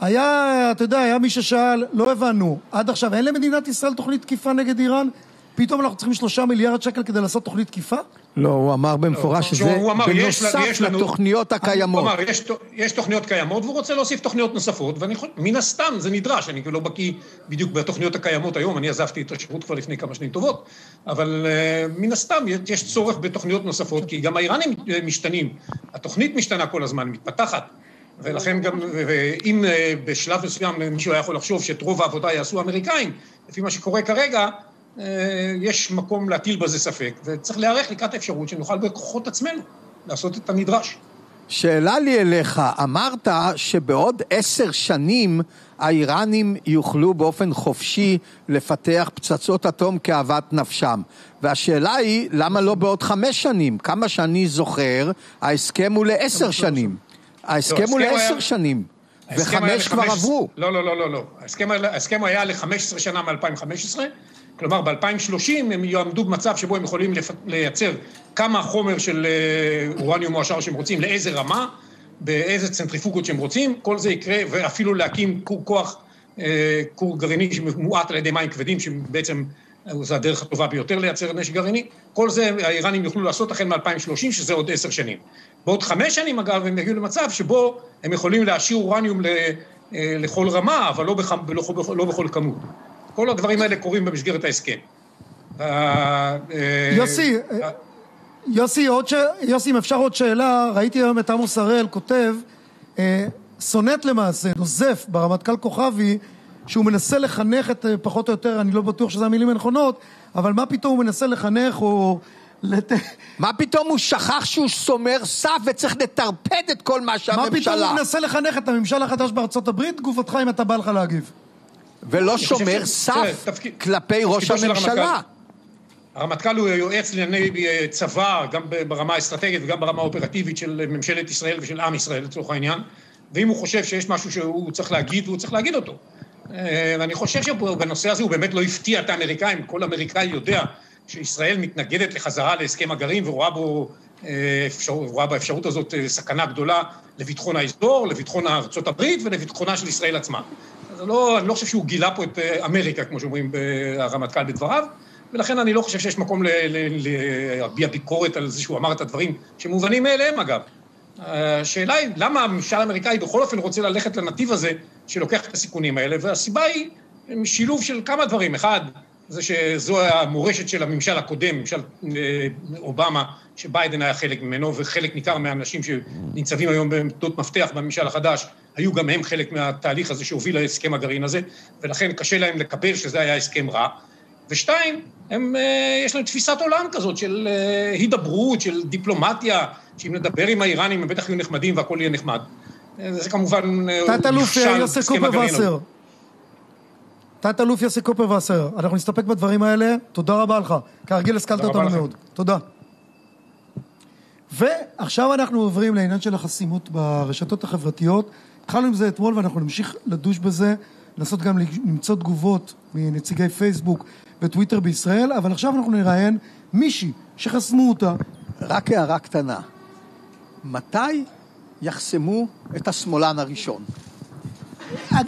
היה, אתה יודע, היה מי ששאל, לא הבנו, עד עכשיו אין למדינת ישראל תוכנית תקיפה נגד איראן? פתאום אנחנו צריכים שלושה מיליארד שקל כדי לעשות תוכנית תקיפה? לא, הוא אמר במפורש שהוא- שזה הוא אמר, יש לה- בנוסף יש לנו- לתוכניות הוא הקיימות. אמר, יש, תוכניות קיימות, והוא רוצה להוסיף תוכניות נוספות, ואני חושב, מן הסתם זה נדרש, אני לא בקיא בדיוק בתוכניות הקיימות היום, אני עזבתי את השירות כבר לפני כמה שנים טובות, אבל uh, מן הסתם יש- יש צורך בתוכניות נוספות, כי גם האיראנים אה, משתנים, התוכנית משתנה כל הזמן, מתפתחת. ולכן גם, ואם אה, בשלב מסוים מישהו היה יכול לחשוב שאת רוב העבודה יעשו האמריקאים, לפי מה שקורה כרגע, אה, יש מקום להטיל בזה ספק, וצריך להיערך לקראת האפשרות שנוכל בכוחות עצמנו לעשות את הנדרש. שאלה לי אליך, אמרת שבעוד עשר שנים האיראנים יוכלו באופן חופשי לפתח פצצות אטום כאוות נפשם. והשאלה היא, למה לא בעוד חמש שנים? כמה שאני זוכר, ההסכם הוא לעשר שנים. ההסכם הוא ההסכם היה- לעשר שנים. וחמש כבר עברו. לא, לא, לא, לא, לא. ההסכם היה ל-15 שנה מ-2015, כלומר ב-2030 הם יעמדו במצב שבו הם יכולים. לייצר כמה חומר של אה, אורניום מועשר שהם רוצים, לאיזה רמה, באיזה צנטריפוגות שהם רוצים, כל זה יקרה, ואפילו להקים כור כוח, אה, כור גרעיני שמועט על ידי מים כבדים, שבעצם אה, זו הדרך הטובה ביותר לייצר נשק גרעיני. כל זה האיראנים יוכלו לעשות החל מ-2030, שזה עוד עשר שנים. בעוד חמש שנים, אגב, הם יגיעו למצב שבו הם יכולים להשאיר אורניום אה, לכל רמה, אבל לא, בח, לא, בכל- לא בכל כמות. כל הדברים האלה קורים במסגרת ההסכם. אה, אה, יוסי, אה, יוסי, עוד ש... יוסי, אם אפשר עוד שאלה, ראיתי היום את עמוס הראל כותב, סונט למעשה, נוזף ברמטכ"ל כוכבי, שהוא מנסה לחנך את, פחות או יותר, אני לא בטוח שזה המילים הנכונות, אבל מה פתאום הוא מנסה לחנך או... לת... מה פתאום הוא שכח שהוא שומר סף וצריך לטרפד את כל מה מה פתאום שהממשלה... הוא מנסה לחנך את הממשל החדש בארצות הברית? תגובתך אם אתה בא לך להגיב. ולא שומר ש- סף כלפי ראש הממשלה. הרמטכ"ל- הרמטכ"ל הוא יועץ לענייני אה, צבא, גם ברמה האסטרטגית וגם ברמה האופרטיבית של ממשלת ישראל ושל עם ישראל לצורך העניין, ואם הוא חושב שיש משהו שהוא צריך להגיד, הוא צריך להגיד אותו. אה, ואני חושב שבנושא הזה הוא באמת לא הפתיע את האמריקאים, כל אמריקאי יודע שישראל מתנגדת לחזרה להסכם הגרעין ורואה בו אה, אפשר, רואה באפשרות הזאת סכנה גדולה לביטחון האזור, לביטחון ארצות הברית ולביטחונה של ישראל עצמה. אז לא, אני לא חושב שהוא גילה פה את אמריקה, כמו שאומרים הרמטכ"ל בדבריו, ולכן אני לא חושב שיש מקום להביע ביקורת על זה שהוא אמר את הדברים שמובנים מאליהם, אגב. השאלה היא, למה הממשל האמריקאי בכל אופן רוצה ללכת לנתיב הזה שלוקח את הסיכונים האלה, והסיבה היא שילוב של כמה דברים. אחד, זה שזו המורשת של הממשל הקודם, ממשל אה, אובמה, שביידן היה חלק ממנו, וחלק ניכר מהאנשים שניצבים היום בעמדות מפתח בממשל החדש, היו גם הם חלק מהתהליך הזה שהוביל להסכם הגרעין הזה, ולכן קשה להם לקבל שזה היה הסכם רע. ושתיים, הם, אה, יש להם תפיסת עולם כזאת של אה, הידברות, של דיפלומטיה, שאם נדבר עם האיראנים הם בטח יהיו נחמדים והכל יהיה נחמד. אה, זה כמובן תת-אלוף יוסי קופר וסר. תת-אלוף יוסי קופר וסר, אנחנו נסתפק בדברים האלה, תודה רבה לך. כרגיל השכלת אותנו מאוד. תודה. ועכשיו אנחנו עוברים לעניין של החסימות ברשתות החברתיות. התחלנו עם זה אתמול ואנחנו נמשיך לדוש בזה, לנסות גם למצוא תגובות מנציגי פייסבוק וטוויטר בישראל, אבל עכשיו אנחנו נראיין מישהי שחסמו אותה. רק הערה קטנה, מתי יחסמו את השמאלן הראשון?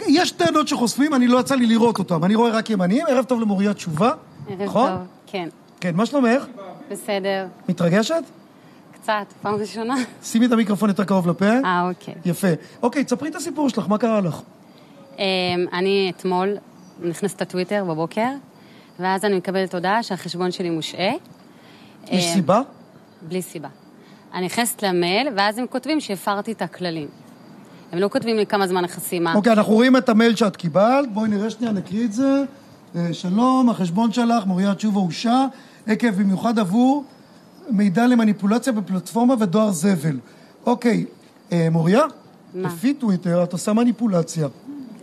יש טענות שחושפים, אני לא יצא לי לראות אותם, אני רואה רק ימנים. ערב טוב למוריה תשובה, נכון? ערב טוב, כן. כן, מה שלומך? בסדר. מתרגשת? קצת, פעם ראשונה. שימי את המיקרופון יותר קרוב לפה. אה, אוקיי. יפה. אוקיי, תספרי את הסיפור שלך, מה קרה לך? אמ, אני אתמול נכנסת לטוויטר בבוקר, ואז אני מקבלת הודעה שהחשבון שלי מושעה. יש אמ, סיבה? בלי סיבה. אני נכנסת למייל, ואז הם כותבים שהפרתי את הכללים. הם לא כותבים לי כמה זמן החסימה. אוקיי, אנחנו רואים את המייל שאת קיבלת, בואי נראה שנייה, נקריא את זה. אה, שלום, החשבון שלך, מוריה תשובה הושע, עקב במיוחד עבור מידע למניפולציה בפלטפורמה ודואר זבל. אוקיי, אה, מוריה? מה? לפי טוויטר את עושה מניפולציה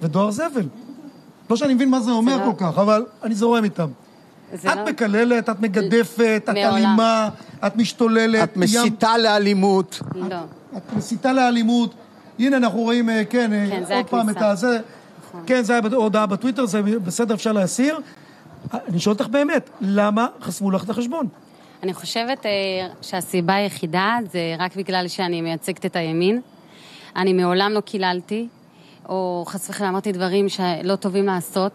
ודואר זבל. לא שאני מבין מה זה אומר זה לא- כל כך, אבל אני זורם איתם. את לא... מקללת, את מגדפת, את אלימה, את משתוללת. את מסיתה ים... לאלימות. לא. את מסיתה לאלימות. הנה, אנחנו רואים, אה, כן, אה, כן עוד פעם את הזה. נכון. כן, זה היה הודעה בטוויטר, זה בסדר, אפשר להסיר. אני שואל אותך באמת, למה חסמו לך את החשבון? אני חושבת אה, שהסיבה היחידה זה רק בגלל שאני מייצגת את הימין. אני מעולם לא קיללתי, או חס וחלילה אמרתי דברים שלא טובים לעשות.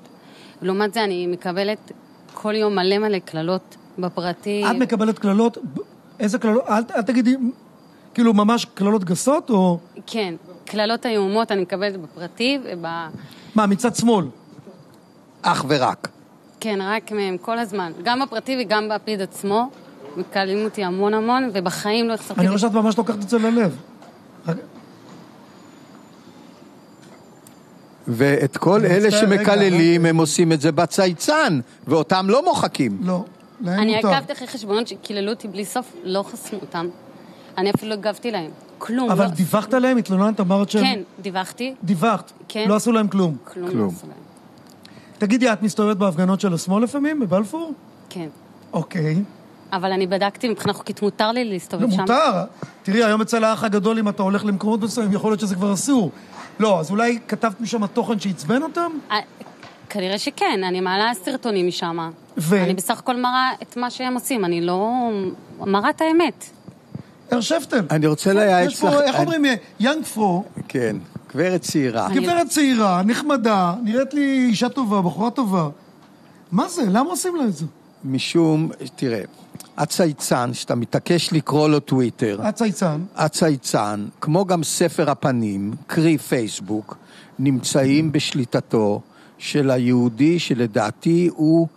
לעומת זה אני מקבלת כל יום מלא מלא קללות בפרטי. את מקבלת קללות? איזה קללות? אל, אל תגידי, כאילו ממש קללות גסות או... כן, קללות איומות אני מקבלת בפרטי וב... מה, מצד שמאל? אך ורק. כן, רק מהם כל הזמן. גם בפרטי וגם בפיד עצמו. מקללים אותי המון המון, ובחיים לא החסרתי... אני רואה שאת ממש לוקחת את זה ללב. ואת כל אלה שמקללים, הם עושים את זה בצייצן, ואותם לא מוחקים. לא, להם מותר. אני עקבתי אחרי חשבונות שקיללו אותי בלי סוף, לא חסמו אותם. אני אפילו לא הגבתי להם. כלום. אבל לא... דיווחת להם? התלוננת? אמרת שהם... כן, דיווחתי. דיווחת? כן. לא עשו להם כלום? כלום, כלום. לא עשו להם. תגידי, את מסתובבת בהפגנות של השמאל לפעמים, בבלפור? כן. אוקיי. אבל אני בדקתי מבחינה חוקית, מותר לי להסתובב לא, שם? מותר. תראי, היום אצל האח הגדול, אם אתה הולך למקומות מסוימים, יכול להיות שזה כבר אסור. לא, אז אולי כתבת משם תוכן שעצבן אותם? אה, כנראה שכן, אני מעלה סרטונים משם. ו... אני בסך הכל מראה את מה שהם עושים, אני לא... מראה את האמת. הרשבתם. אני רוצה לייעץ לך... איך אומרים? יאנג פרו. כן, גברת צעירה. גברת צעירה, נחמדה, נראית לי אישה טובה, בחורה טובה. מה זה? למה עושים לה את זה? משום, תראה, הצייצן, שאתה מתעקש לקרוא לו טוויטר. הצייצן. הצייצן, כמו גם ספר הפנים, קרי פייסבוק, נמצאים בשליטתו של היהודי שלדעתי הוא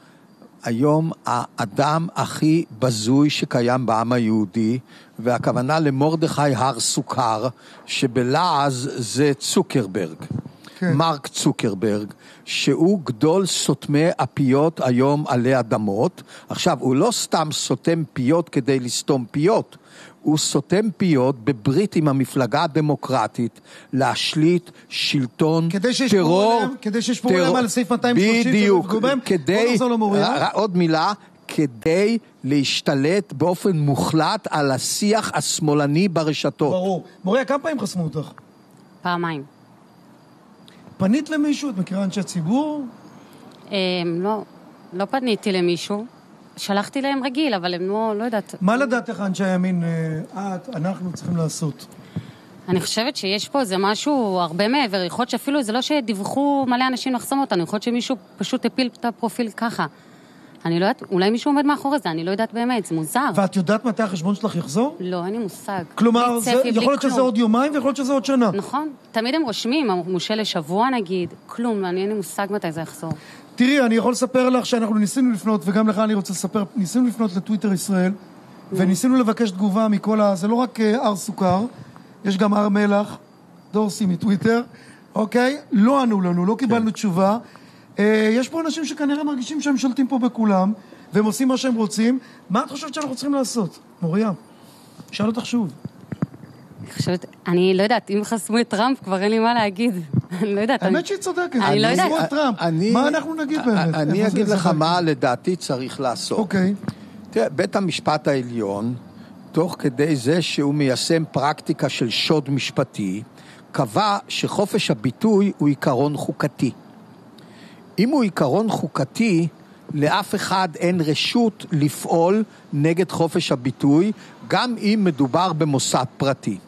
היום האדם הכי בזוי שקיים בעם היהודי, והכוונה למרדכי הר סוכר, שבלעז זה צוקרברג. כן. מרק צוקרברג, שהוא גדול סותמי הפיות היום עלי אדמות. עכשיו, הוא לא סתם סותם פיות כדי לסתום פיות, הוא סותם פיות בברית עם המפלגה הדמוקרטית להשליט שלטון כדי טרור. להם, כדי שישמעו להם על סעיף 230 בדיוק, כדי, עוד מילה, כדי להשתלט באופן מוחלט על השיח השמאלני ברשתות. ברור. מוריה, כמה פעמים חסמו אותך? פעמיים. פנית למישהו? את מכירה אנשי ציבור? אה, לא, לא פניתי למישהו. שלחתי להם רגיל, אבל הם לא, לא יודעת. מה לדעתך אנשי הימין, אה, את, אנחנו צריכים לעשות? אני חושבת שיש פה איזה משהו הרבה מעבר, יכול להיות שאפילו זה לא שדיווחו מלא אנשים לחסום אותנו, יכול להיות שמישהו פשוט הפיל את הפרופיל ככה. אני לא יודעת, אולי מישהו עומד מאחורי זה, אני לא יודעת באמת, זה מוזר. ואת יודעת מתי החשבון שלך יחזור? לא, אין לי מושג. כלומר, זה, יכול להיות שזה כלום. עוד יומיים ויכול להיות שזה עוד שנה. נכון, תמיד הם רושמים, מושל לשבוע נגיד, כלום, אני אין לי מושג מתי זה יחזור. תראי, אני יכול לספר לך שאנחנו ניסינו לפנות, וגם לך אני רוצה לספר, ניסינו לפנות לטוויטר ישראל, וניסינו לבקש תגובה מכל ה... זה לא רק אה, הר סוכר, יש גם הר מלח, דורסי מטוויטר, אוקיי? לא ענו לנו, לא קיבלנו תשובה. אה, יש פה אנשים שכנראה מרגישים שהם שולטים פה בכולם, והם עושים מה שהם רוצים. מה את חושבת שאנחנו צריכים לעשות? מוריה, שאל אותך שוב. אני חושבת, אני לא יודעת, אם חסמו את טראמפ כבר אין לי מה להגיד. אני לא יודעת. האמת שהיא צודקת. אני לא יודעת. עזבו את טראמפ. מה אנחנו נגיד באמת? אני אגיד לך? מה לדעתי צריך לעשות. אוקיי. תראה, בית המשפט העליון, תוך כדי זה שהוא מיישם פרקטיקה של שוד משפטי, קבע שחופש הביטוי הוא עיקרון חוקתי. אם הוא עיקרון חוקתי, לאף אחד אין רשות לפעול נגד חופש הביטוי, גם אם מדובר במוסד פרטי.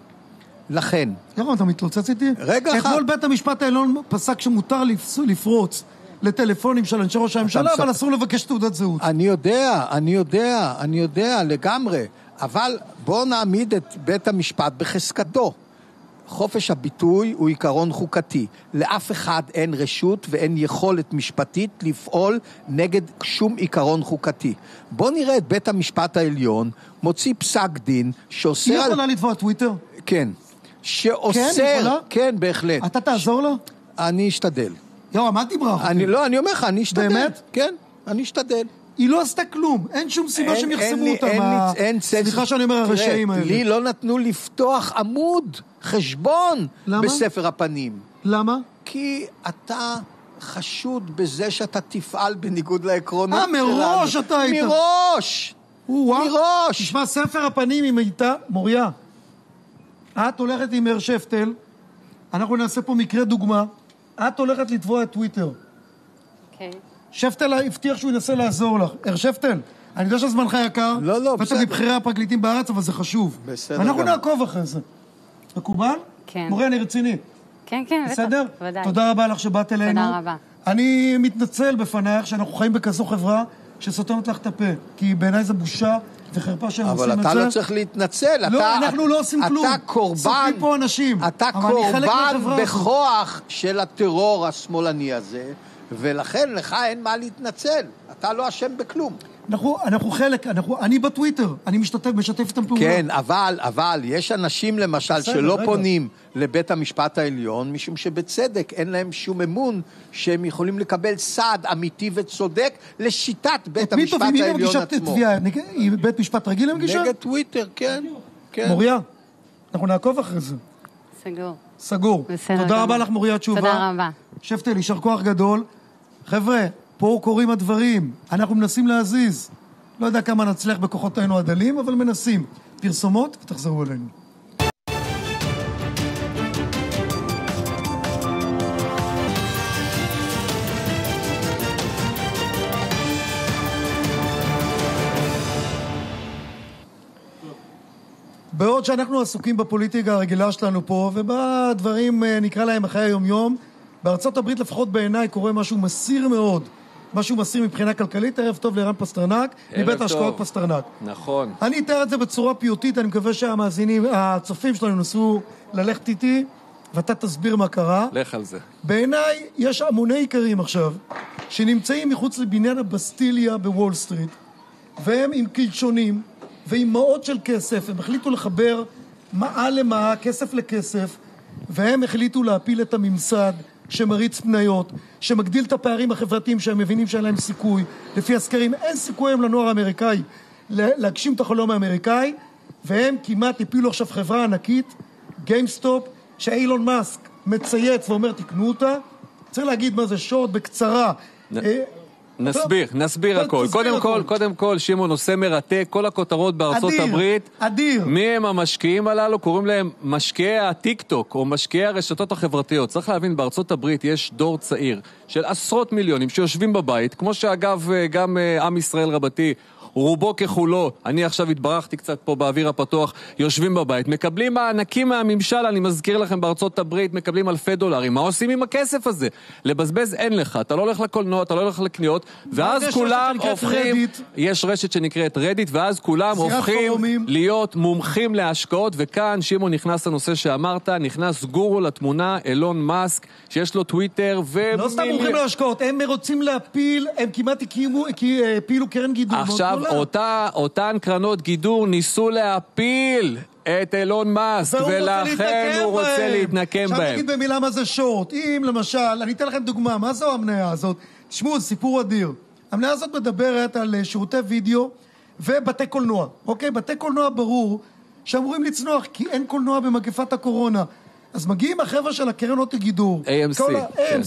לכן, ירון, אתה מתלוצץ איתי? רגע אחד. אתמול בית המשפט העליון פסק שמותר לפרוץ לטלפונים של אנשי ראש הממשלה, אבל אסור לבקש תעודת זהות. אני יודע, אני יודע, אני יודע לגמרי, אבל בואו נעמיד את בית המשפט בחזקתו. חופש הביטוי הוא עיקרון חוקתי. לאף אחד אין רשות ואין יכולת משפטית לפעול נגד שום עיקרון חוקתי. בואו נראה את בית המשפט העליון מוציא פסק דין שאוסר היא על... יכולה לתבוע טוויטר? כן. שאוסר... יכולה? כן, בהחלט. אתה תעזור לה? אני אשתדל. אל תברח אותי. אני לא, אני אומר לך, אני אשתדל. באמת? כן, אני אשתדל. היא לא עשתה כלום, אין שום סיבה אין- שהם יחסמו אותם. אין לי- ה- אין צל- סליחה שאני אומר הרשעים האלה. לי לא נתנו לפתוח עמוד, חשבון, למה? בספר הפנים. למה? כי אתה חשוד בזה שאתה תפעל בניגוד לעקרונות אה, שלנו. מראש אתה היית. מראש! או-אה. מראש! תשמע, ספר הפנים עם איתה, מוריה, את הולכת עם מאיר שפטל, אנחנו נעשה פה מקרה דוגמה, את הולכת לתבוע את טוויטר. אוקיי. שפטל הבטיח שהוא ינסה לעזור לך. הר שפטל, אני יודע שזמנך יקר, לא, לא, ואתה בסדר. מבכירי הפרקליטים בארץ, אבל זה חשוב. בסדר אנחנו גמור. נעקוב אחרי זה. מקובל? כן. מוריה, אני רציני. כן, כן, בטח. בסדר? ודאי. תודה רבה לך שבאת אלינו. תודה רבה. אני מתנצל בפנייך שאנחנו חיים בכזו חברה שסותמת לך את הפה, כי בעיניי זו בושה וחרפה שהם עושים אבל את זה. אתה לא צריך להתנצל. לא, אתה, אנחנו לא עושים כלום. אתה קורבן... סופרים פה אנשים. אתה אבל קורבן. בכוח של הטרור השמאלני הזה, ולכן לך אין מה להתנצל. אתה לא אשם בכלום. אנחנו, אנחנו חלק, אנחנו, אני בטוויטר, אני משתתף, משתף איתם פעולה. כן, אבל, אבל, יש אנשים למשל בסדר, שלא רגע. פונים לבית המשפט העליון, משום שבצדק אין להם שום אמון שהם יכולים לקבל סעד אמיתי וצודק לשיטת בית מי המשפט? מי העליון מגישה עצמו. תביעה? נג- היא בית משפט רגיל הם מגישה? נגד טוויטר, כן. כן. מוריה, אנחנו נעקוב אחרי זה. סגור. סגור. בסדר תודה גמור. רבה לך, מוריה תשובה. תודה רבה. שפטל, יישר כוח גדול. חבר'ה, פה קורים הדברים, אנחנו מנסים להזיז. לא יודע כמה נצליח בכוחותינו הדלים, אבל מנסים. פרסומות ותחזרו אלינו. בעוד שאנחנו עסוקים בפוליטיקה הרגילה שלנו פה, ובדברים, אה, נקרא להם חיי היום-יום, בארצות הברית לפחות בעיניי קורה משהו מסעיר מאוד. משהו מסעיר מבחינה כלכלית. ערב טוב לערן פסטרנק, מבית. ההשקעות פסטרנק. נכון. אני אתאר את זה בצורה פיוטית, אני מקווה שהמאזינים, הצופים שלנו ינסו ללכת איתי, ואתה תסביר מה קרה. לך על זה. בעיניי יש המוני איכרים עכשיו, שנמצאים מחוץ לבניין הבסטיליה בוול סטריט, והם עם קלשונים ועם מעות של כסף, הם החליטו לחבר מעה למעה, כסף לכסף, והם החליטו להפיל את הממסד שמריץ מניות, שמגדיל את הפערים החברתיים שהם מבינים שאין להם סיכוי. לפי הסקרים אין סיכוי היום לנוער האמריקאי לה- להגשים את החלום האמריקאי, והם כמעט הפילו עכשיו חברה ענקית, גיימסטופ, שאילון מאסק מצייץ ואומר תקנו אותה. צריך להגיד מה זה שורט בקצרה. נסביר, נסביר הכל. קודם. כל, קודם כל, שמעון, נושא מרתק, כל הכותרות בארצות אדיר, הברית. אדיר. מי הם המשקיעים הללו? קוראים להם משקיעי הטיק-טוק, או משקיעי הרשתות החברתיות. צריך להבין, בארצות הברית יש דור צעיר של עשרות מיליונים שיושבים בבית, כמו שאגב, אה, גם אה, עם ישראל רבתי. רובו ככולו, אני עכשיו התברכתי קצת פה באוויר הפתוח, יושבים בבית, מקבלים מענקים מהממשל, אני מזכיר לכם, בארצות הברית מקבלים אלפי דולרים. מה עושים עם הכסף הזה? לבזבז אין לך, אתה לא הולך לקולנוע, אתה לא הולך לקניות, ואז כולם הופכים... יש רשת שנקראת רדיט, ואז כולם הופכים פורומים. להיות מומחים להשקעות, וכאן, שמעון, נכנס לנושא שאמרת, נכנס גורו לתמונה, אילון מאסק, שיש לו טוויטר, ו... לא סתם מומחים להשקעות, הם רוצים להפיל, הם כמעט הקימו, כי- הפילו קרן גידול עכשיו. אותה, אותן קרנות גידור ניסו להפיל את אילון מאסק, ולכן הוא רוצה בהם. להתנקם עכשיו בהם. נגיד במילה מה זה שורט. אם למשל, אני אתן לכם דוגמה, מה זו המניה הזאת? תשמעו, סיפור אדיר. המניה הזאת מדברת על אה, שירותי וידאו ובתי קולנוע. אוקיי? בתי קולנוע ברור שאמורים לצנוח, כי אין קולנוע במגפת הקורונה. אז מגיעים החבר'ה של הקרנות הגידור. AMC, כל ה- כן.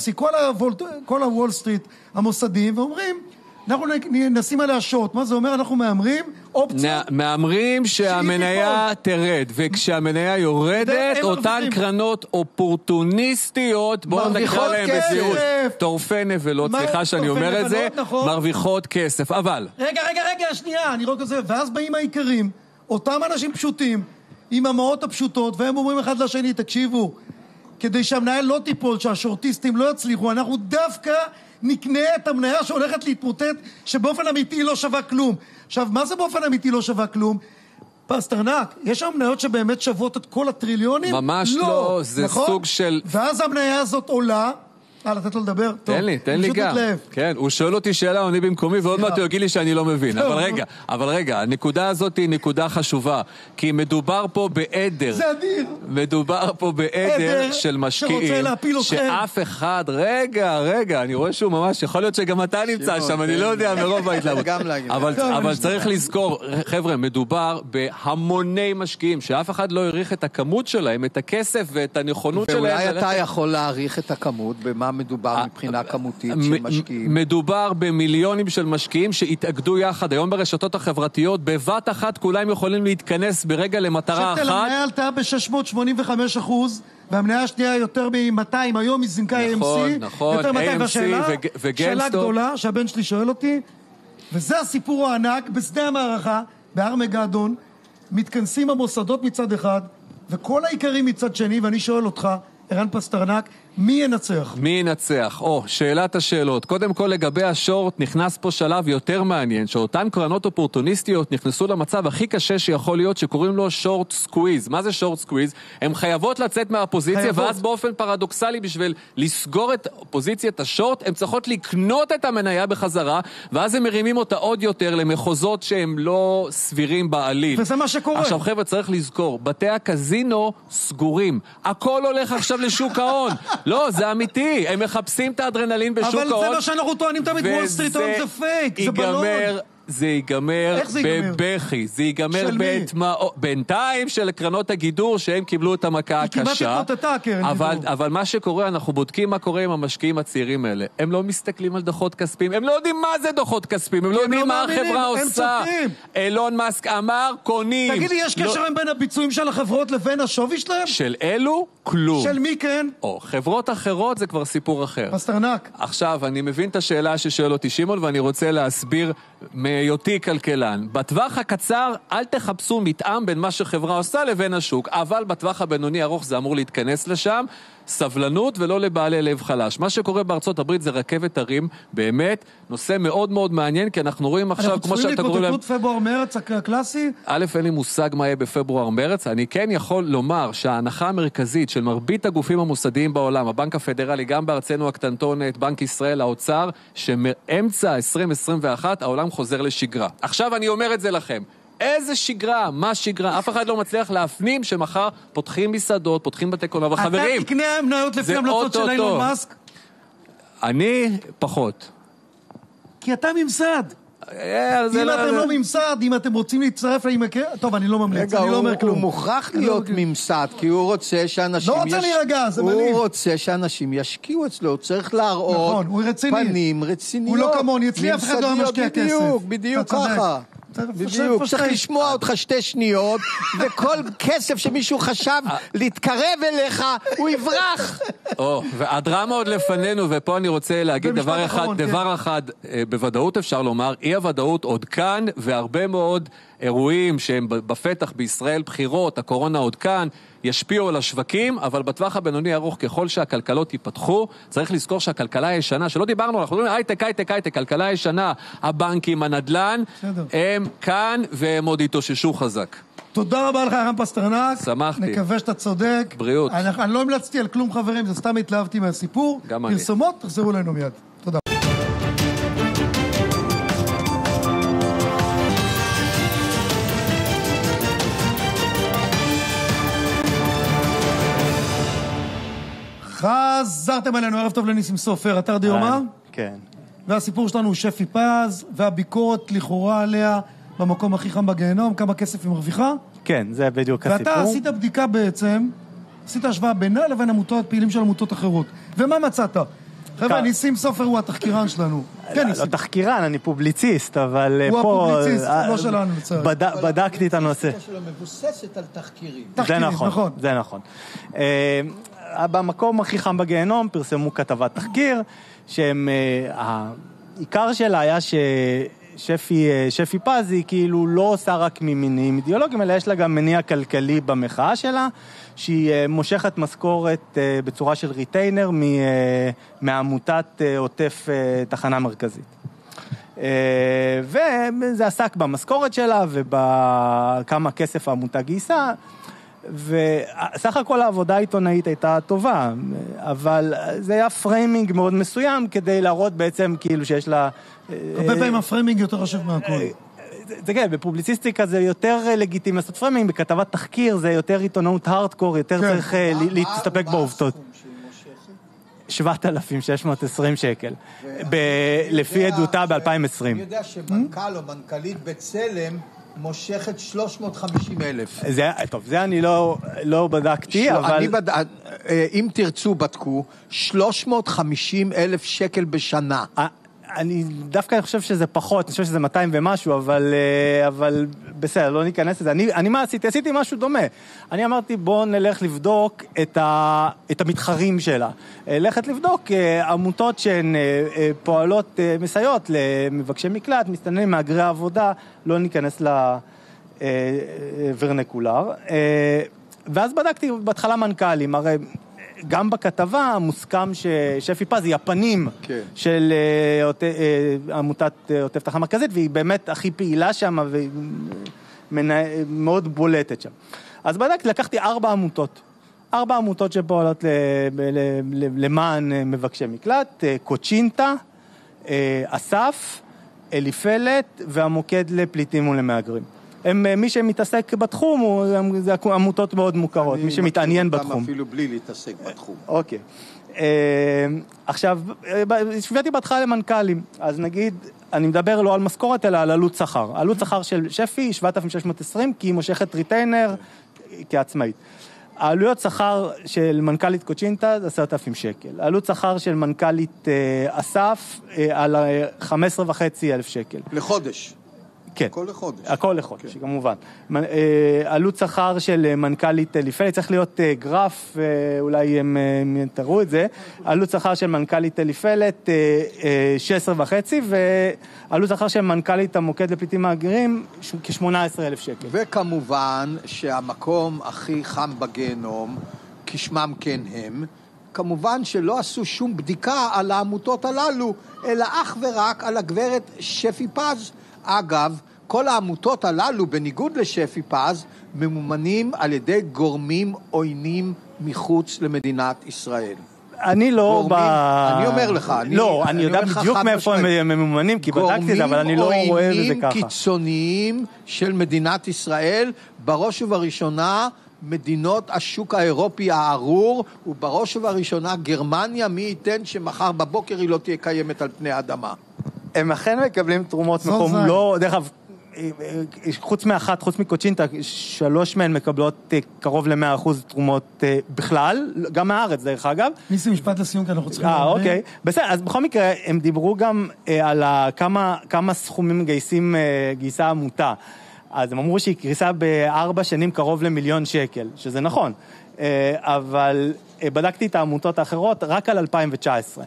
כל הוול סטריט המוסדיים, ואומרים, אנחנו נשים עליה שורט. מה זה אומר? אנחנו מהמרים אופציה. מהמרים שהמניה תרד, וכשהמניה יורדת, אותן. קרנות אופורטוניסטיות, בואו נקרא להן. בזהירות, טורפי נבלות, סליחה שאני אומר את זה, נכון. מרוויחות כסף. אבל, רגע, רגע, רגע, שנייה, אני רואה כזה, ואז באים האיכרים, אותם אנשים פשוטים, עם המעות הפשוטות, והם אומרים אחד לשני, תקשיבו, כדי שהמניה לא תיפול, שהשורטיסטים לא יצליחו, אנחנו דווקא נקנה את המניה שהולכת להתמוטט, שבאופן אמיתי לא שווה כלום. עכשיו, מה זה באופן אמיתי לא שווה כלום? פסטרנק, יש שם מניות שבאמת שוות את כל הטריליונים? ממש לא, זה נכון? סוג של- ואז המניה הזאת עולה, אה, לתת לו לדבר? טוב, תן לי, תן אני לי גם. כן, הוא שואל אותי שאלה, עונה במקומי, ועוד מעט הוא יגיד לי שאני לא מבין. אבל. רגע, אבל רגע, הנקודה הזאת היא נקודה חשובה. כי מדובר פה בעדר. זה אדיר. מדובר פה בעדר עדר של שרוצה משקיעים, להפיל אתכם. שאף אחד, רגע, רגע, אני רואה שהוא ממש, יכול להיות שגם אתה נמצא שם, אני תן לא. יודע מרוב ההתלהבות. אבל צריך לזכור, חבר'ה, מדובר בהמוני משקיעים, שאף אחד לא העריך את הכמות שלהם, את הכסף ואת הנכונות שלהם. ואולי אתה יכול להעריך את הכמות, במה מדובר מבחינה כמותית מ- של משקיעים. מדובר במיליונים של משקיעים שהתאגדו יחד היום ברשתות החברתיות, בבת אחת כולם יכולים להתכנס ברגע למטרה שפטל, אחת. המניה עלתה ב-685 אחוז, והמניה השנייה יותר מ-200, היום היא זינקה נכון, AMC. נכון, יותר מ-200, AMC והשאלה, וג- וגיימסטופ. שאלה גדולה שהבן שלי שואל אותי, וזה הסיפור הענק, בשדה המערכה, בארמגדון, מתכנסים המוסדות מצד אחד, וכל האיכרים מצד שני, ואני שואל אותך, ערן פסטרנק, מי ינצח? מי ינצח? או, שאלת השאלות. קודם כל לגבי השורט, נכנס פה שלב יותר מעניין, שאותן קרנות אופורטוניסטיות נכנסו למצב הכי קשה שיכול להיות, שקוראים לו short squeeze. מה זה short squeeze? הן חייבות לצאת מהפוזיציה, חייבות. ואז באופן פרדוקסלי, בשביל לסגור את פוזיציית השורט, הן צריכות לקנות את המניה בחזרה, ואז הם מרימים אותה עוד יותר למחוזות שהם לא סבירים בעליל. וזה מה שקורה. עכשיו, חבר'ה, צריך לזכור, בתי הקזינו סגורים. הכל הולך עכשיו לשוק ההון. לא, זה אמיתי, הם מחפשים את האדרנלין בשוק אבל ההון. זה מה שאנחנו טוענים תמיד, וול סטריט היום זה פייק, זה בלון. זה ייגמר איך זה ייגמר? בבכי, זה ייגמר של בינתיים של קרנות הגידור שהם קיבלו את המכה היא כמעט הקשה. התמוטטה, הקרן אבל, גידור. אבל מה שקורה, אנחנו בודקים מה קורה עם המשקיעים הצעירים האלה. הם לא מסתכלים על דוחות כספיים, הם לא יודעים מה זה דוחות כספיים, הם לא יודעים לא מה מאמינים, החברה הם עושה. צופים. אילון מאסק אמר, קונים. תגיד לי, יש לא- קשר בין הביצועים של החברות לבין השווי שלהם? של אלו, כלום. של מי כן? או, חברות אחרות זה כבר סיפור אחר. פסטרנק. עכשיו, אני מבין את השאלה ששואל אותי שמעון, ואני רוצה להסביר מהיותי כלכלן. בטווח הקצר, אל תחפשו מתאם בין מה שחברה עושה לבין השוק, אבל בטווח הבינוני ארוך זה אמור להתכנס לשם. סבלנות ולא לבעלי לב חלש. מה שקורה בארצות הברית זה רכבת הרים, באמת, נושא מאוד מאוד מעניין, כי אנחנו רואים עכשיו, אנחנו כמו צפויים שאתה קורא להם... להתמוטטות פברואר-מרץ הקלאסי? א', אין לי מושג מה יהיה בפברואר-מרץ, אני כן יכול לומר שההנחה המרכזית של מרבית הגופים המוסדיים בעולם, הבנק הפדרלי, גם בארצנו הקטנטונת, בנק ישראל, האוצר, שמאמצע 2021 העולם חוזר לשגרה. עכשיו אני אומר את זה לכם. איזה שגרה? מה שגרה? אף אחד לא מצליח להפנים שמחר פותחים מסעדות, פותחים בתי קולנוע, אבל חברים, אתה תקנה מניות לפי המלצות של. אילון מאסק? אני פחות. כי אתה ממסד. אה, אם אתם לא ממסד, אם אתם רוצים להצטרף לעמק... טוב, אני לא ממליץ, אני לא הוא, אומר הוא כלום. מוכרח אני לא- להיות ממסד, כי הוא רוצה שאנשים... לא רוצה להירגע, זה מלהיב. הוא רוצה שאנשים ישקיעו אצלו, הוא צריך להראות נכון, הוא. פנים רציניות. הוא לא כמוני, אצלי אף אחד לא משקיע כסף. בדיוק, בדיוק. ככה. בדיוק. צריך לשמוע אותך שתי שניות, וכל כסף שמישהו חשב להתקרב אליך, הוא יברח. או, והדרמה עוד לפנינו, ופה אני רוצה להגיד דבר אחד, כן. דבר אחד, אה, בוודאות אפשר לומר, אי הוודאות עוד כאן, והרבה מאוד אירועים שהם בפתח בישראל, בחירות, הקורונה עוד כאן, ישפיעו על השווקים, אבל בטווח הבינוני ארוך, ככל שהכלכלות ייפתחו, צריך לזכור שהכלכלה הישנה, שלא דיברנו, אנחנו מדברים הייטק, הייטק, הייטק, כלכלה ישנה, הבנקים, הנדל"ן, בסדר. הם כאן והם עוד יתאוששו חזק. תודה רבה לך, רם פסטרנק. שמחתי. נקווה שאתה צודק. בריאות. אני, אני לא המלצתי על כלום, חברים, זה סתם התלהבתי מהסיפור. גם אני. פרסומות, תחזרו אלינו מיד. חזרתם אלינו, ערב טוב לניסים סופר, אתר דיומא. כן. והסיפור שלנו הוא שפי פז, והביקורת לכאורה עליה במקום הכי חם בגיהנום, כמה כסף היא מרוויחה. כן, זה בדיוק הסיפור. ואתה עשית בדיקה בעצם, עשית השוואה בינה לבין עמותות, פעילים של עמותות אחרות. ומה מצאת? חבר'ה. ניסים סופר הוא התחקירן שלנו. כן, לא ניסים. תחקירן, אני פובליציסט, אבל אה, הוא פה... הפובליציסט, אה, לא שלנו, לצערי. בד- בדקתי את הנושא. הפוליטיקה שלו מבוססת על תחקירים. זה תחקירים, נכון, נכון. זה נכון. במקום הכי חם בגיהנום פרסמו כתבת תחקיר, שהם... אה, העיקר שלה היה ששפי אה, שפי פז היא כאילו לא עושה רק ממניעים אידיאולוגיים, אלא יש לה גם מניע כלכלי במחאה שלה, שהיא אה, מושכת משכורת בצורה של ריטיינר מעמותת עוטף תחנה מרכזית. וזה עסק במשכורת שלה ובכמה כסף העמותה גייסה, וסך הכל העבודה העיתונאית הייתה טובה, אבל זה היה framing מאוד מסוים כדי להראות בעצם כאילו שיש לה... הרבה אה, פעמים ה framing יותר חשוב מהכל. זה, זה כן, בפובליציסטיקה זה יותר אה, לגיטימי לעשות framing, בכתבת תחקיר זה יותר עיתונאות הארדקור, יותר כן. צריך אה, להסתפק בעובדות. הסכום שהיא מושכת? 7,620 שקל, ב- לפי עדותה ש- ב-2020. אני יודע שמנכ"ל או מנכ"לית בצלם מושכת 350 אלף. זה, טוב, זה אני לא, לא בדקתי, אבל... אני בד... אה, אם תרצו, בדקו, 350 אלף שקל בשנה. אה, אני דווקא חושב שזה פחות, אני חושב שזה 200 ומשהו, אבל, אה, אבל בסדר, לא ניכנס לזה. אני, אני מה עשיתי? עשיתי משהו דומה. אני אמרתי, בואו נלך לבדוק את, ה, את המתחרים שלה. אה, ללכת לבדוק אה, עמותות שהן אה, אה, פועלות, אה, מסייעות למבקשי מקלט, מסתננים, מהגרי עבודה, לא ניכנס לוורנקולר. אה, ואז בדקתי בהתחלה מנכ"לים, הרי גם בכתבה מוסכם ששפי פז היא הפנים כן. של אה, אה, עמותת אה, עוטף תחנה מרכזית, והיא באמת הכי פעילה שם ומאוד בולטת שם. אז בדקתי, לקחתי ארבע עמותות. ארבע עמותות שפועלות למען מבקשי מקלט, קוצ'ינטה, אסף, אליפלט והמוקד לפליטים ולמהגרים. הם, אה, מי שמתעסק בתחום, הוא, הם- זה עמותות מאוד מוכרות, מי שמתעניין בתחום. אפילו בלי להתעסק בתחום. אוקיי. אה, עכשיו, אה, השוויתי בהתחלה למנכ"לים, אז נגיד, אני מדבר לא על משכורת, אלא על עלות שכר. עלות שכר של שפי היא 7,620, כי היא מושכת ריטיינר כעצמאית. העלויות שכר של מנכ"לית קוצ'ינטה זה 10,000 שקל. עלות שכר של מנכ"לית אסף על 15,500 אלף שקל. לחודש. כן. הכל לחודש. הכל לחודש, כמובן. מ- אה, עלות שכר של אה, מנכ"לית אליפלט, צריך להיות אה, גרף, אה, אולי הם אה, תראו את זה. עלות שכר של מנכ"לית אליפלט, 16 וחצי, ועלות שכר של מנכ"לית המוקד לפליטים מהגרים, ש- כ-18 אלף שקל. וכמובן שהמקום הכי חם בגיהנום, כשמם כן הם, כמובן שלא עשו שום בדיקה על העמותות הללו, אלא אך ורק על הגברת שפי פז. אגב, כל העמותות הללו, בניגוד לשפי פז, ממומנים על ידי גורמים עוינים מחוץ למדינת ישראל. אני לא גורמים- ב... אני אומר לך, אני- לא, אני אני יודע בדיוק מאיפה הם. ממומנים, כי בדקתי את זה, אבל אני לא רואה בזה גורמים ככה. קיצוניים של מדינת ישראל, בראש ובראשונה מדינות השוק האירופי הארור, ובראש ובראשונה גרמניה, מי ייתן שמחר בבוקר היא לא תהיה קיימת על פני האדמה. הם אכן מקבלים תרומות זו מקום. לא, דרך אגב, חוץ מאחת, חוץ מקוצ'ינטה, שלוש מהן מקבלות אה, קרוב ל-100% תרומות אה, בכלל, גם מהארץ דרך אגב. ניסי, משפט לסיום, כי אנחנו צריכים... אה. אוקיי. בסדר, אז בכל מקרה, הם דיברו גם אה, על כמה, כמה סכומים גייסים, גייסה העמותה. אז הם אמרו שהיא קריסה בארבע שנים קרוב למיליון שקל, שזה נכון. אבל בדקתי את העמותות האחרות רק על 2019.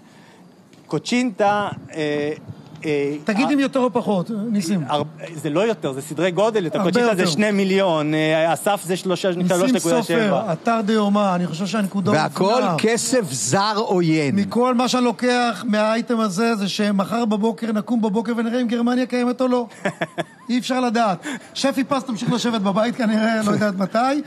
קוצ'ינטה... אה, אה, תגיד אם יותר או פחות, ניסים. זה לא יותר, זה סדרי גודל, יותר הרבה קוצ'ינטה זה. שני מיליון, אה, אסף זה שלושה- ניסים 3.7. סופר, אתר דיומא, אני חושב שהנקודה... והכל. כסף זר עוין. מכל מה שאני לוקח מהאייטם הזה, זה שמחר בבוקר נקום בבוקר ונראה אם גרמניה קיימת או לא. אי אפשר לדעת. שפי פס תמשיך לשבת בבית כנראה, לא יודעת מתי.